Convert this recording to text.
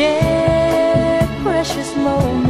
Share precious moments.